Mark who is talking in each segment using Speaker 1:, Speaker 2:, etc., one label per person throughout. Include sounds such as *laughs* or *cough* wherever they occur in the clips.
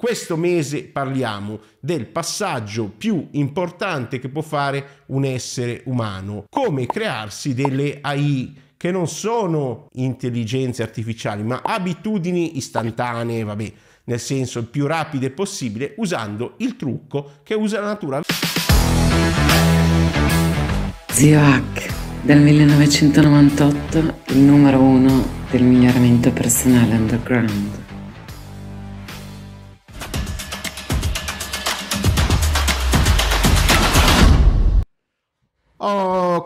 Speaker 1: questo mese parliamo del passaggio più importante che può fare un essere umano, come crearsi delle AI che non sono intelligenze artificiali, ma abitudini istantanee, vabbè, nel senso il più rapide possibile, usando il trucco che usa la natura.
Speaker 2: Zio Hack, dal 1998 il numero uno del miglioramento personale underground.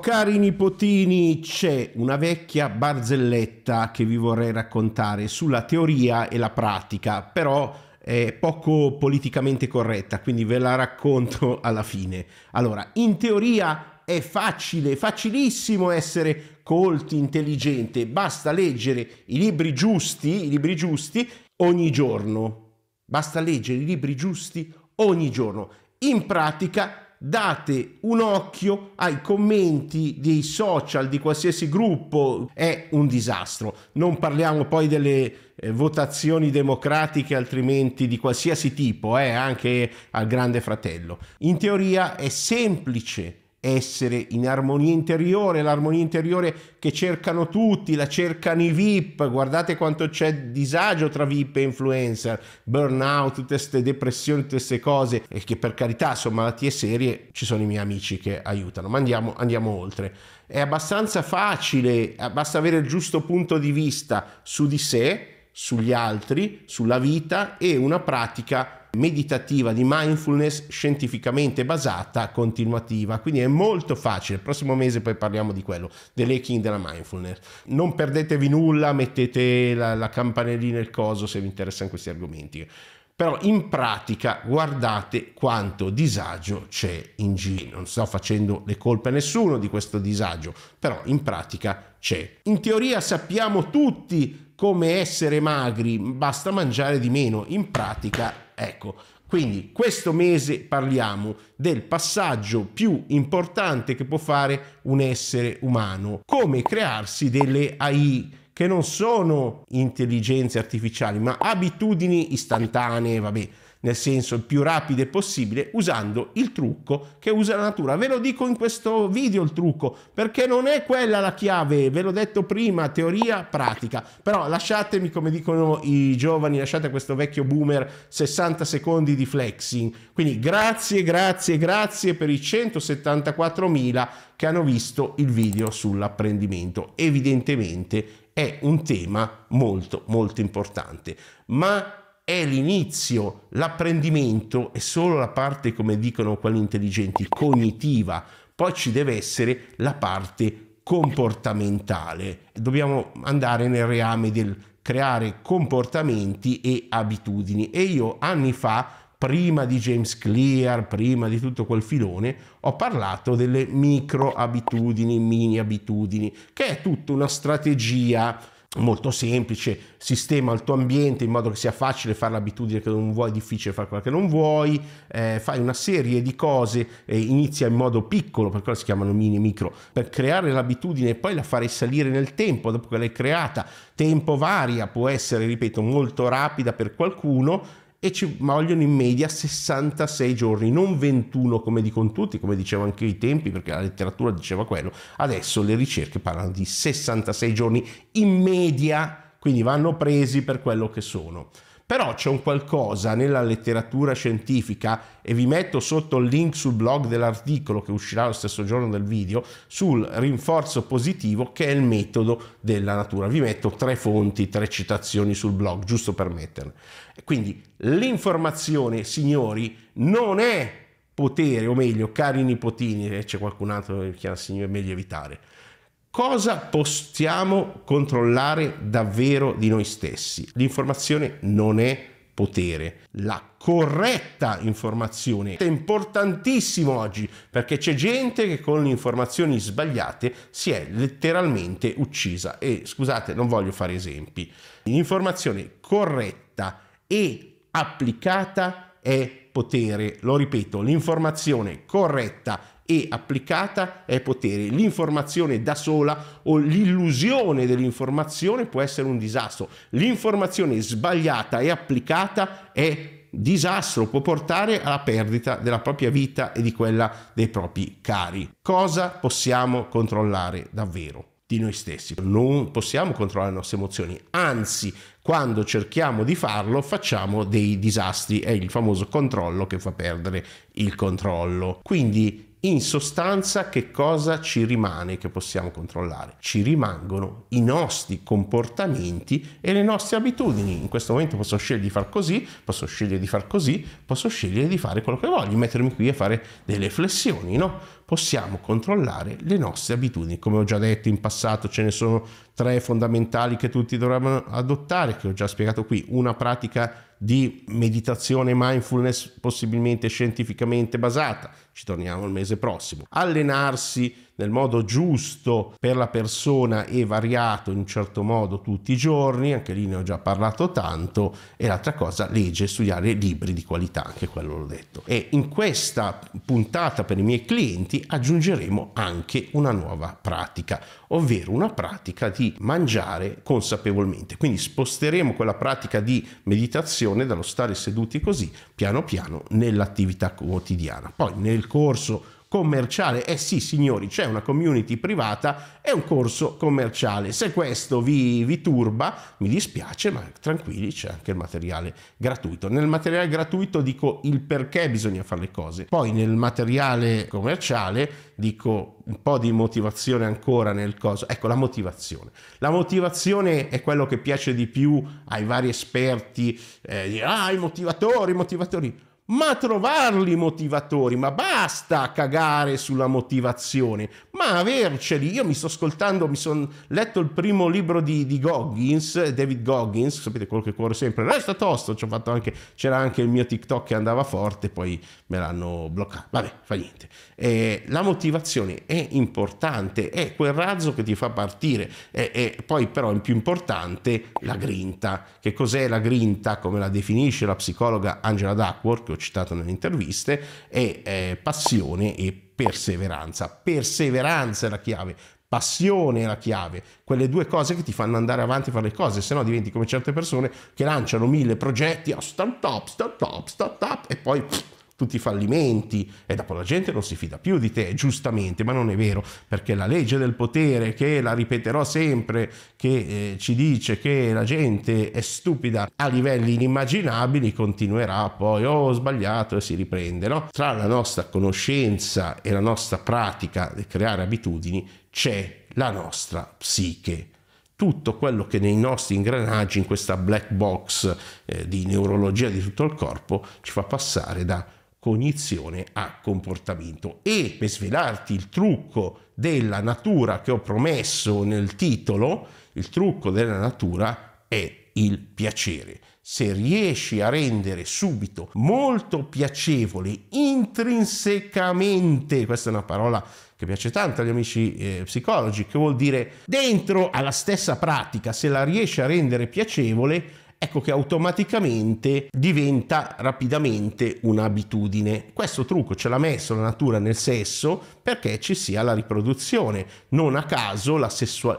Speaker 1: Cari nipotini, c'è una vecchia barzelletta che vi vorrei raccontare sulla teoria e la pratica, però è poco politicamente corretta, quindi ve la racconto *laughs* alla fine. Allora, in teoria è facile, facilissimo essere colti, intelligente, basta leggere i libri giusti, i libri giusti ogni giorno. Basta leggere i libri giusti ogni giorno. In pratica date un occhio ai commenti dei social di qualsiasi gruppo, è un disastro. Non parliamo poi delle eh, votazioni democratiche altrimenti di qualsiasi tipo, eh, anche al grande fratello. In teoria è semplice essere in armonia interiore, l'armonia interiore che cercano tutti, la cercano i VIP, guardate quanto c'è disagio tra VIP e influencer, burnout, tutte queste depressioni, tutte queste cose, e che per carità sono malattie serie, ci sono i miei amici che aiutano, ma andiamo, andiamo oltre. È abbastanza facile, basta avere il giusto punto di vista su di sé, sugli altri, sulla vita e una pratica meditativa di mindfulness scientificamente basata, continuativa. Quindi è molto facile. Il prossimo mese poi parliamo di quello, dell'hacking della mindfulness. Non perdetevi nulla, mettete la, la campanellina e il coso se vi interessano questi argomenti. Però in pratica guardate quanto disagio c'è in giro. Non sto facendo le colpe a nessuno di questo disagio, però in pratica c'è. In teoria sappiamo tutti come essere magri, basta mangiare di meno. In pratica Ecco, quindi questo mese parliamo del passaggio più importante che può fare un essere umano, come crearsi delle AI che non sono intelligenze artificiali, ma abitudini istantanee, vabbè, nel senso il più rapide possibile usando il trucco che usa la natura. Ve lo dico in questo video il trucco perché non è quella la chiave, ve l'ho detto prima, teoria, pratica. Però lasciatemi, come dicono i giovani, lasciate questo vecchio boomer 60 secondi di flexing. Quindi grazie, grazie, grazie per i 174.000 che hanno visto il video sull'apprendimento. Evidentemente è un tema molto molto importante, ma è l'inizio, l'apprendimento è solo la parte, come dicono quelli intelligenti, cognitiva, poi ci deve essere la parte comportamentale. Dobbiamo andare nel reame del creare comportamenti e abitudini e io anni fa prima di James Clear, prima di tutto quel filone, ho parlato delle micro abitudini, mini abitudini, che è tutta una strategia molto semplice, sistema il tuo ambiente in modo che sia facile fare l'abitudine che non vuoi, difficile fare quella che non vuoi, eh, fai una serie di cose, eh, inizia in modo piccolo, per quello si chiamano mini micro, per creare l'abitudine e poi la fare salire nel tempo dopo che l'hai creata. Tempo varia, può essere, ripeto, molto rapida per qualcuno, e ci vogliono in media 66 giorni, non 21 come dicono tutti, come dicevano anche i tempi, perché la letteratura diceva quello. Adesso le ricerche parlano di 66 giorni in media, quindi vanno presi per quello che sono. Però c'è un qualcosa nella letteratura scientifica e vi metto sotto il link sul blog dell'articolo che uscirà lo stesso giorno del video sul rinforzo positivo che è il metodo della natura. Vi metto tre fonti, tre citazioni sul blog, giusto per metterle. Quindi l'informazione, signori, non è potere, o meglio, cari nipotini, c'è qualcun altro che chiama signore, meglio evitare Cosa possiamo controllare davvero di noi stessi? L'informazione non è potere. La corretta informazione è importantissimo oggi perché c'è gente che con le informazioni sbagliate si è letteralmente uccisa e scusate non voglio fare esempi. L'informazione corretta e applicata è potere. Lo ripeto, l'informazione corretta e applicata è potere. L'informazione da sola o l'illusione dell'informazione può essere un disastro. L'informazione sbagliata e applicata è disastro può portare alla perdita della propria vita e di quella dei propri cari. Cosa possiamo controllare davvero? di noi stessi. Non possiamo controllare le nostre emozioni, anzi, quando cerchiamo di farlo facciamo dei disastri, è il famoso controllo che fa perdere il controllo. Quindi in sostanza che cosa ci rimane che possiamo controllare? Ci rimangono i nostri comportamenti e le nostre abitudini. In questo momento posso scegliere di far così, posso scegliere di far così, posso scegliere di fare quello che voglio, mettermi qui a fare delle flessioni, no? Possiamo controllare le nostre abitudini. Come ho già detto in passato, ce ne sono tre fondamentali che tutti dovrebbero adottare, che ho già spiegato qui. Una pratica di meditazione mindfulness possibilmente scientificamente basata, ci torniamo il mese prossimo, allenarsi nel modo giusto per la persona e variato in un certo modo tutti i giorni, anche lì ne ho già parlato tanto, e l'altra cosa, legge, studiare libri di qualità, anche quello l'ho detto. E in questa puntata per i miei clienti aggiungeremo anche una nuova pratica, ovvero una pratica di mangiare consapevolmente. Quindi sposteremo quella pratica di meditazione dallo stare seduti così piano piano nell'attività quotidiana. Poi nel corso commerciale. Eh sì, signori, c'è una community privata e un corso commerciale. Se questo vi, vi turba, mi dispiace, ma tranquilli, c'è anche il materiale gratuito. Nel materiale gratuito dico il perché bisogna fare le cose. Poi nel materiale commerciale dico un po' di motivazione ancora nel coso. Ecco, la motivazione. La motivazione è quello che piace di più ai vari esperti, eh, ah, i motivatori, i motivatori ma trovarli motivatori, ma basta cagare sulla motivazione, ma averceli. Io mi sto ascoltando, mi sono letto il primo libro di, di, Goggins, David Goggins, sapete quello che corre sempre, resta tosto, anche, c'era anche il mio TikTok che andava forte, poi me l'hanno bloccato, vabbè, fa niente. Eh, la motivazione è importante, è quel razzo che ti fa partire, e, e poi però è più importante la grinta. Che cos'è la grinta, come la definisce la psicologa Angela Duckworth, ho citato nelle interviste, è eh, passione e perseveranza. Perseveranza è la chiave, passione è la chiave, quelle due cose che ti fanno andare avanti a fare le cose, se no diventi come certe persone che lanciano mille progetti, oh, start-up, start-up, start-up, e poi pff, tutti i fallimenti e dopo la gente non si fida più di te, giustamente, ma non è vero, perché la legge del potere, che la ripeterò sempre, che eh, ci dice che la gente è stupida a livelli inimmaginabili, continuerà poi, oh ho sbagliato e si riprende, no? Tra la nostra conoscenza e la nostra pratica di creare abitudini c'è la nostra psiche tutto quello che nei nostri ingranaggi, in questa black box eh, di neurologia di tutto il corpo, ci fa passare da cognizione a comportamento. E per svelarti il trucco della natura che ho promesso nel titolo, il trucco della natura è il piacere. Se riesci a rendere subito molto piacevole intrinsecamente, questa è una parola che piace tanto agli amici eh, psicologi, che vuol dire dentro alla stessa pratica, se la riesci a rendere piacevole, ecco che automaticamente diventa rapidamente un'abitudine. Questo trucco ce l'ha messo la natura nel sesso perché ci sia la riproduzione. Non a caso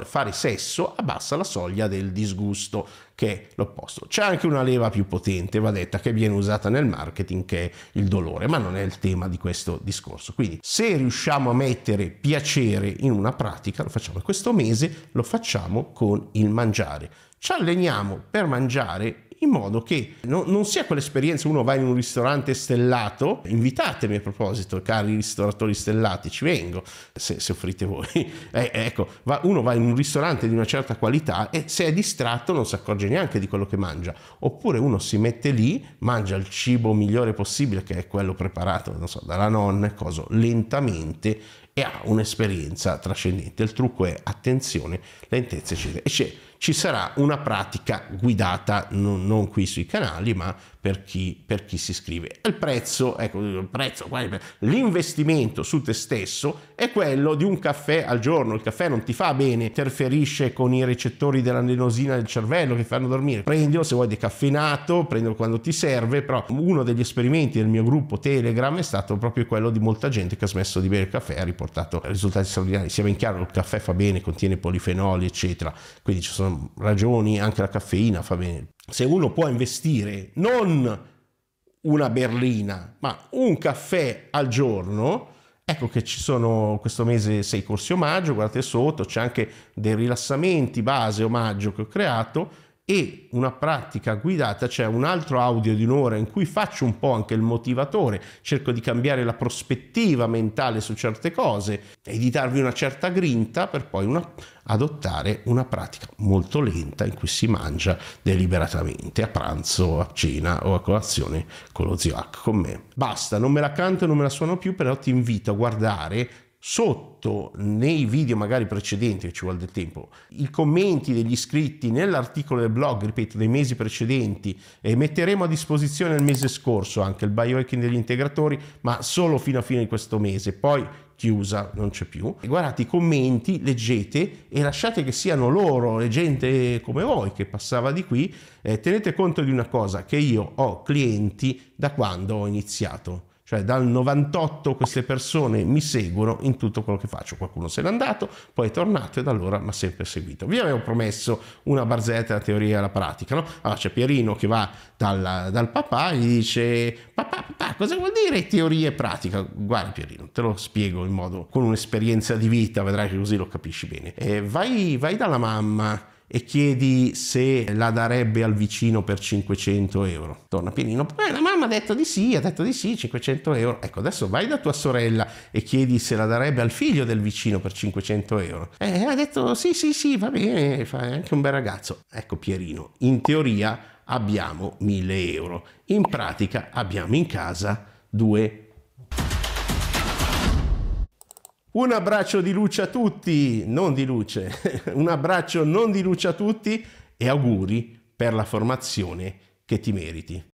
Speaker 1: fare sesso abbassa la soglia del disgusto, che è l'opposto. C'è anche una leva più potente, va detta, che viene usata nel marketing, che è il dolore, ma non è il tema di questo discorso. Quindi se riusciamo a mettere piacere in una pratica, lo facciamo. Questo mese lo facciamo con il mangiare ci alleniamo per mangiare in modo che no, non sia quell'esperienza uno va in un ristorante stellato invitatemi a proposito cari ristoratori stellati ci vengo se, se offrite voi. *laughs* Eh, ecco va, uno va in un ristorante di una certa qualità e se è distratto non si accorge neanche di quello che mangia. Oppure uno si mette lì mangia il cibo migliore possibile che è quello preparato so, dalla nonna cosa lentamente e ha un'esperienza trascendente. Il trucco è attenzione lentezza eccetera. E c'è ci sarà una pratica guidata non, non qui sui canali ma per chi, per chi, si iscrive. Il prezzo, ecco, il prezzo, l'investimento su te stesso è quello di un caffè al giorno. Il caffè non ti fa bene, interferisce con i recettori dell'adenosina del cervello che fanno dormire. Prendilo se vuoi decaffeinato, prendilo quando ti serve, però uno degli esperimenti del mio gruppo Telegram è stato proprio quello di molta gente che ha smesso di bere il caffè e ha riportato risultati straordinari. Sia ben chiaro, il caffè fa bene, contiene polifenoli, eccetera, quindi ci sono ragioni, anche la caffeina fa bene. Se uno può investire non una berlina, ma un caffè al giorno, Ecco che ci sono questo mese sei corsi omaggio, guardate sotto, c'è anche dei rilassamenti base omaggio che ho creato e una pratica guidata, c'è un altro audio di un'ora in cui faccio un po' anche il motivatore, cerco di cambiare la prospettiva mentale su certe cose e di darvi una certa grinta per poi una, adottare una pratica molto lenta in cui si mangia deliberatamente a pranzo, a cena o a colazione con lo zio H con me. Basta, non me la canto, non me la suono più, però ti invito a guardare sotto nei video magari precedenti, che ci vuole del tempo, i commenti degli iscritti nell'articolo del blog, ripeto, dei mesi precedenti e metteremo a disposizione il mese scorso anche il biohacking degli integratori, ma solo fino a fine di questo mese, poi chiusa, non c'è più. Guardate i commenti, leggete e lasciate che siano loro, le gente come voi che passava di qui, eh, tenete conto di una cosa, che io ho clienti da quando ho iniziato cioè dal 98 queste persone mi seguono in tutto quello che faccio. Qualcuno se n'è andato, poi è tornato e da allora mi ha sempre seguito. Vi avevo promesso una barzelletta la teoria e la pratica. No? Allora c'è Pierino che va dal, dal papà e gli dice papà, papà, cosa vuol dire teoria e pratica? Guarda Pierino, te lo spiego in modo con un'esperienza di vita, vedrai che così lo capisci bene. E vai, vai dalla mamma e chiedi se la darebbe al vicino per 500 euro. Torna Pienino, eh, la mamma ha detto di sì, ha detto di sì, 500 euro. Ecco, adesso vai da tua sorella e chiedi se la darebbe al figlio del vicino per 500 euro. Eh, ha detto sì, sì, sì, va bene, fa anche un bel ragazzo. Ecco Pierino, in teoria abbiamo 1000 euro, in pratica abbiamo in casa due un abbraccio di luce a tutti, non di luce, *laughs* un abbraccio non di luce a tutti e auguri per la formazione che ti meriti.